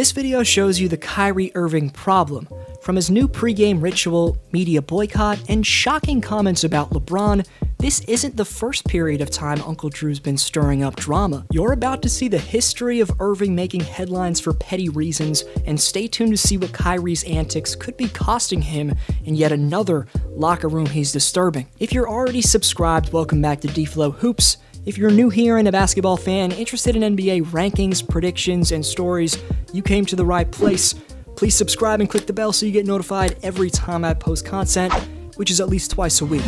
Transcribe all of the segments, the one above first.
This video shows you the Kyrie Irving problem, from his new pregame ritual, media boycott, and shocking comments about LeBron, this isn't the first period of time Uncle Drew's been stirring up drama. You're about to see the history of Irving making headlines for petty reasons, and stay tuned to see what Kyrie's antics could be costing him in yet another locker room he's disturbing. If you're already subscribed, welcome back to D-Flow Hoops. If you're new here and a basketball fan interested in NBA rankings, predictions, and stories, you came to the right place. Please subscribe and click the bell so you get notified every time I post content, which is at least twice a week.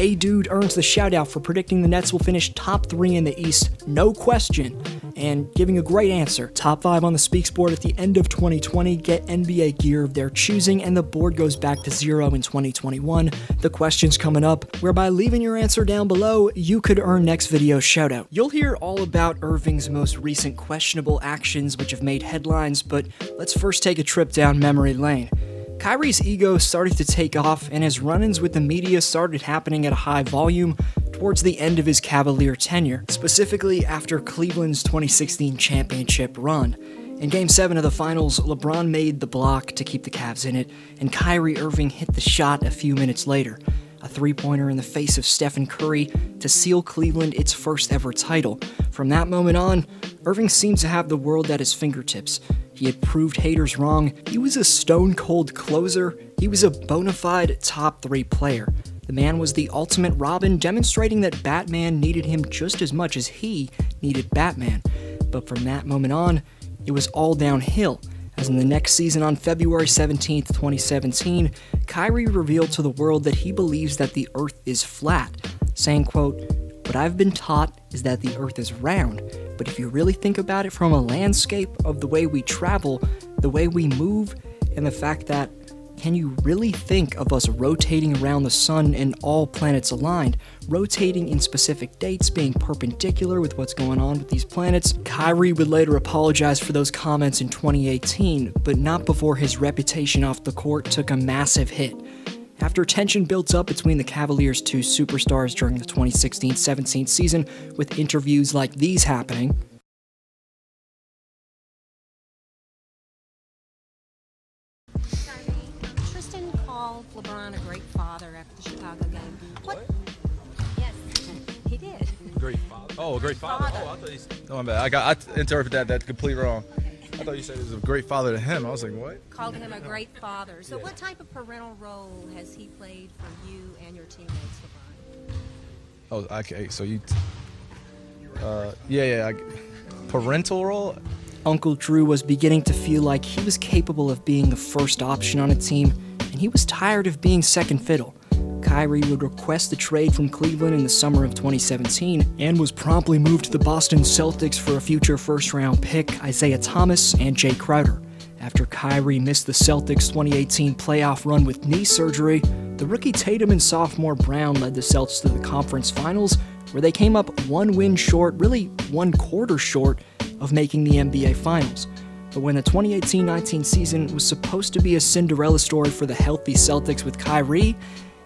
A Dude earns the shout out for predicting the Nets will finish top three in the East, no question and giving a great answer. Top 5 on the Speaks board at the end of 2020 get NBA gear of their choosing, and the board goes back to zero in 2021. The question's coming up, where by leaving your answer down below, you could earn next video shoutout. You'll hear all about Irving's most recent questionable actions which have made headlines, but let's first take a trip down memory lane. Kyrie's ego started to take off, and his run ins with the media started happening at a high volume towards the end of his Cavalier tenure, specifically after Cleveland's 2016 championship run. In Game 7 of the finals, LeBron made the block to keep the Cavs in it, and Kyrie Irving hit the shot a few minutes later. A three pointer in the face of Stephen Curry to seal Cleveland its first ever title. From that moment on, Irving seemed to have the world at his fingertips. He had proved haters wrong, he was a stone cold closer, he was a bona fide top three player. The man was the ultimate Robin, demonstrating that Batman needed him just as much as he needed Batman. But from that moment on, it was all downhill, as in the next season on February 17, 2017, Kyrie revealed to the world that he believes that the earth is flat, saying, quote, What I've been taught is that the earth is round, but if you really think about it from a landscape of the way we travel, the way we move, and the fact that can you really think of us rotating around the sun and all planets aligned, rotating in specific dates, being perpendicular with what's going on with these planets? Kyrie would later apologize for those comments in 2018, but not before his reputation off the court took a massive hit. After tension built up between the Cavaliers' two superstars during the 2016 17 season, with interviews like these happening, LeBron a great father after the Chicago game. What? Yes, he did. Great father. Oh, a great father. father. Oh, I thought he's. No, my bad. I got. I interpreted that that completely wrong. I thought you said he was a great father to him. I was like, what? Called him a great father. So, yeah. what type of parental role has he played for you and your teammates, LeBron? Oh, okay. So you. Uh, yeah, yeah. I, parental role. Uncle Drew was beginning to feel like he was capable of being the first option on a team and he was tired of being second fiddle. Kyrie would request the trade from Cleveland in the summer of 2017 and was promptly moved to the Boston Celtics for a future first round pick, Isaiah Thomas and Jae Crowder. After Kyrie missed the Celtics' 2018 playoff run with knee surgery, the rookie Tatum and sophomore Brown led the Celtics to the conference finals, where they came up one win short, really one quarter short, of making the NBA Finals. But when the 2018 19 season was supposed to be a Cinderella story for the healthy Celtics with Kyrie,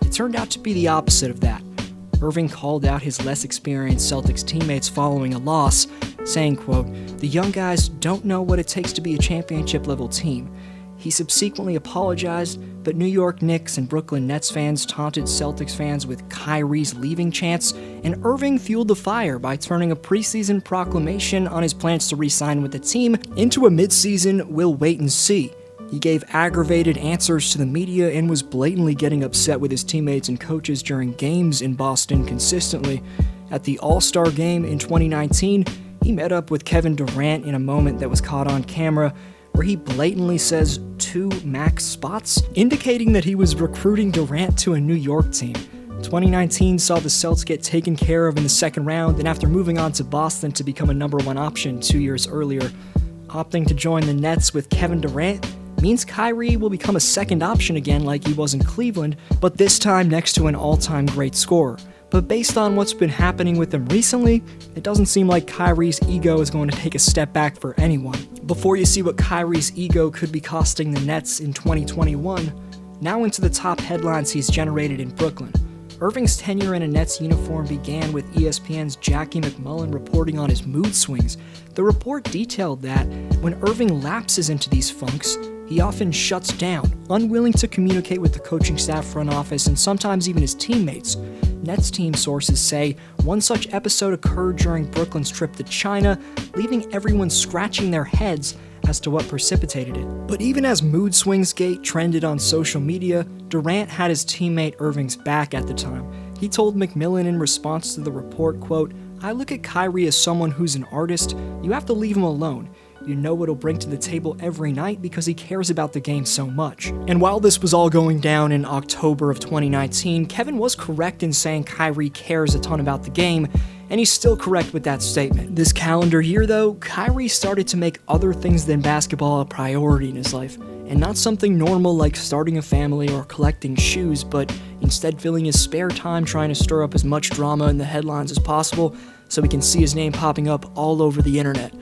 it turned out to be the opposite of that. Irving called out his less experienced Celtics teammates following a loss, saying, quote, The young guys don't know what it takes to be a championship level team. He subsequently apologized, but New York Knicks and Brooklyn Nets fans taunted Celtics fans with Kyrie's leaving chance, and Irving fueled the fire by turning a preseason proclamation on his plans to re sign with the team into a midseason we'll wait and see. He gave aggravated answers to the media and was blatantly getting upset with his teammates and coaches during games in Boston consistently. At the All Star game in 2019, he met up with Kevin Durant in a moment that was caught on camera where he blatantly says two max spots, indicating that he was recruiting Durant to a New York team. 2019 saw the Celts get taken care of in the second round, and after moving on to Boston to become a number one option two years earlier, opting to join the Nets with Kevin Durant means Kyrie will become a second option again like he was in Cleveland, but this time next to an all time great scorer but based on what's been happening with him recently, it doesn't seem like Kyrie's ego is going to take a step back for anyone. Before you see what Kyrie's ego could be costing the Nets in 2021, now into the top headlines he's generated in Brooklyn. Irving's tenure in a Nets uniform began with ESPN's Jackie MacMullan reporting on his mood swings. The report detailed that when Irving lapses into these funks, he often shuts down, unwilling to communicate with the coaching staff, front office, and sometimes even his teammates. Nets team sources say one such episode occurred during Brooklyn's trip to China, leaving everyone scratching their heads as to what precipitated it. But even as Mood Swings Gate trended on social media, Durant had his teammate Irving's back at the time. He told MacMullan in response to the report, quote, I look at Kyrie as someone who's an artist. You have to leave him alone. You know what he'll bring to the table every night because he cares about the game so much. And while this was all going down in October of 2019, Kevin was correct in saying Kyrie cares a ton about the game, and he's still correct with that statement. This calendar year, though, Kyrie started to make other things than basketball a priority in his life, and not something normal like starting a family or collecting shoes, but instead filling his spare time trying to stir up as much drama in the headlines as possible so we can see his name popping up all over the internet.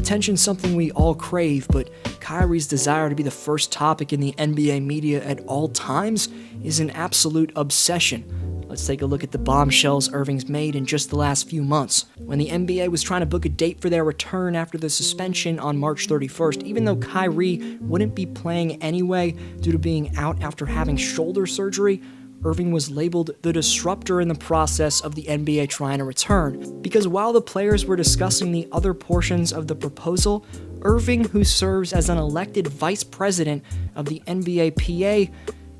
Attention's something we all crave, but Kyrie's desire to be the first topic in the NBA media at all times is an absolute obsession. Let's take a look at the bombshells Irving's made in just the last few months. When the NBA was trying to book a date for their return after the suspension on March 31st, even though Kyrie wouldn't be playing anyway due to being out after having shoulder surgery, Irving was labeled the disruptor in the process of the NBA trying to return. Because while the players were discussing the other portions of the proposal, Irving, who serves as an elected vice president of the NBA PA,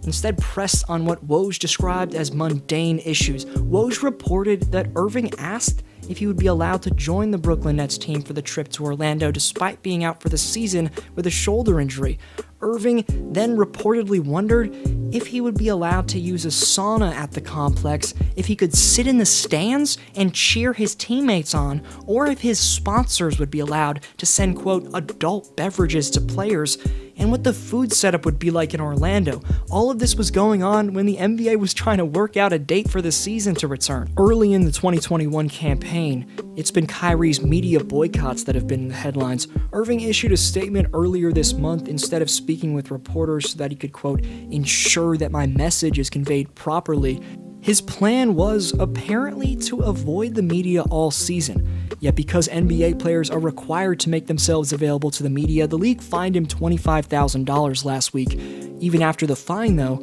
instead pressed on what Woj described as mundane issues. Woj reported that Irving asked if he would be allowed to join the Brooklyn Nets team for the trip to Orlando despite being out for the season with a shoulder injury. Irving then reportedly wondered if he would be allowed to use a sauna at the complex, if he could sit in the stands and cheer his teammates on, or if his sponsors would be allowed to send, quote, adult beverages to players, and what the food setup would be like in Orlando. All of this was going on when the NBA was trying to work out a date for the season to return. Early in the 2021 campaign, it's been Kyrie's media boycotts that have been in the headlines. Irving issued a statement earlier this month instead of speaking with reporters so that he could, quote, ensure that my message is conveyed properly. His plan was apparently to avoid the media all season. Yet, because NBA players are required to make themselves available to the media, the league fined him $25,000 last week. Even after the fine, though,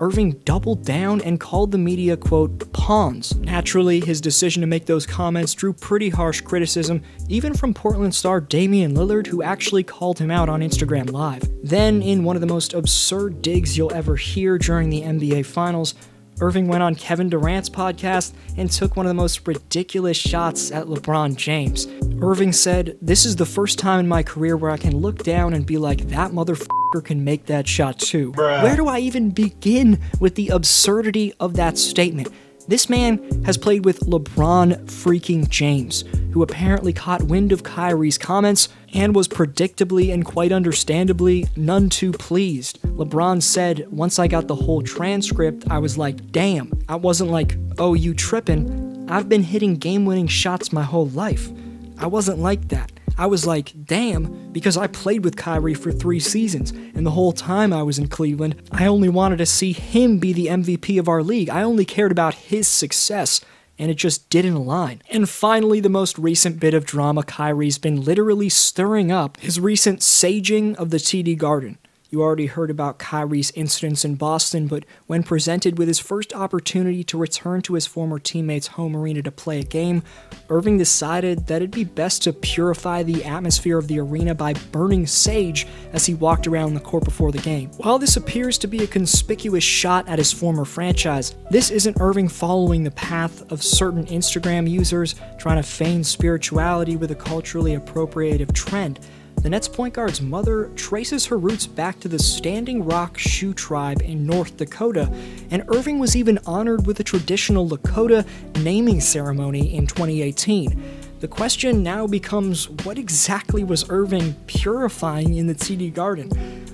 Irving doubled down and called the media, quote, pawns. Naturally, his decision to make those comments drew pretty harsh criticism, even from Portland star Damian Lillard, who actually called him out on Instagram Live. Then, in one of the most absurd digs you'll ever hear during the NBA Finals, Irving went on Kevin Durant's podcast and took one of the most ridiculous shots at LeBron James. Irving said, This is the first time in my career where I can look down and be like, that motherfucker can make that shot too. Where do I even begin with the absurdity of that statement? This man has played with LeBron freaking James, who apparently caught wind of Kyrie's comments and was predictably and quite understandably none too pleased. LeBron said, Once I got the whole transcript, I was like, damn. I wasn't like, oh, you tripping. I've been hitting game winning shots my whole life. I wasn't like that. I was like, damn, because I played with Kyrie for three seasons, and the whole time I was in Cleveland, I only wanted to see him be the MVP of our league. I only cared about his success, and it just didn't align. And finally, the most recent bit of drama Kyrie's been literally stirring up his recent saging of the TD Garden. You already heard about Kyrie's incidents in Boston, but when presented with his first opportunity to return to his former teammates' home arena to play a game, Irving decided that it'd be best to purify the atmosphere of the arena by burning sage as he walked around the court before the game. While this appears to be a conspicuous shot at his former franchise, this isn't Irving following the path of certain Instagram users trying to feign spirituality with a culturally appropriative trend. The Nets point guard's mother traces her roots back to the Standing Rock Sioux tribe in North Dakota, and Irving was even honored with a traditional Lakota naming ceremony in 2018. The question now becomes what exactly was Irving purifying in the TD Garden?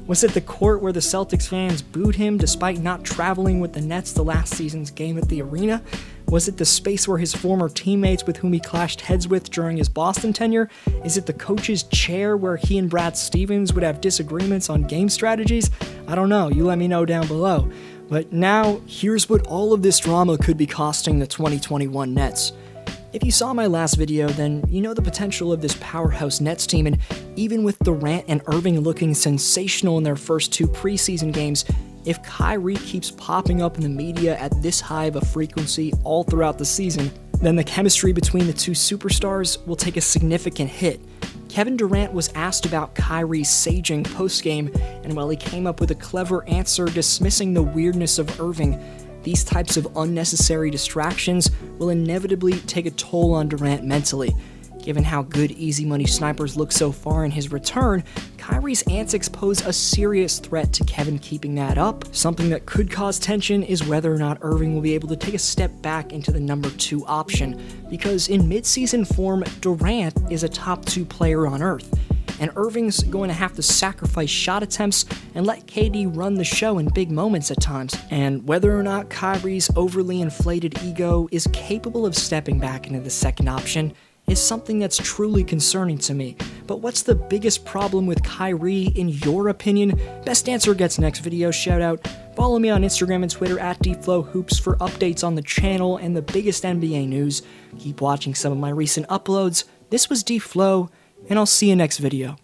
Was it the court where the Celtics fans booed him despite not traveling with the Nets the last season's game at the arena? Was it the space where his former teammates with whom he clashed heads with during his Boston tenure? Is it the coach's chair where he and Brad Stevens would have disagreements on game strategies? I don't know, you let me know down below. But now, here's what all of this drama could be costing the 2021 Nets. If you saw my last video, then you know the potential of this powerhouse Nets team, and even with Durant and Irving looking sensational in their first two preseason games, if Kyrie keeps popping up in the media at this high of a frequency all throughout the season, then the chemistry between the two superstars will take a significant hit. Kevin Durant was asked about Kyrie's saging postgame, and while he came up with a clever answer dismissing the weirdness of Irving, these types of unnecessary distractions will inevitably take a toll on Durant mentally. Given how good easy money snipers look so far in his return, Kyrie's antics pose a serious threat to Kevin keeping that up. Something that could cause tension is whether or not Irving will be able to take a step back into the number two option, because in midseason form, Durant is a top two player on Earth and Irving's going to have to sacrifice shot attempts and let KD run the show in big moments at times. And whether or not Kyrie's overly inflated ego is capable of stepping back into the second option is something that's truly concerning to me. But what's the biggest problem with Kyrie, in your opinion? Best answer gets next video shout out. Follow me on Instagram and Twitter at DFlowHoops for updates on the channel and the biggest NBA news. Keep watching some of my recent uploads. This was DFlow, and I'll see you next video.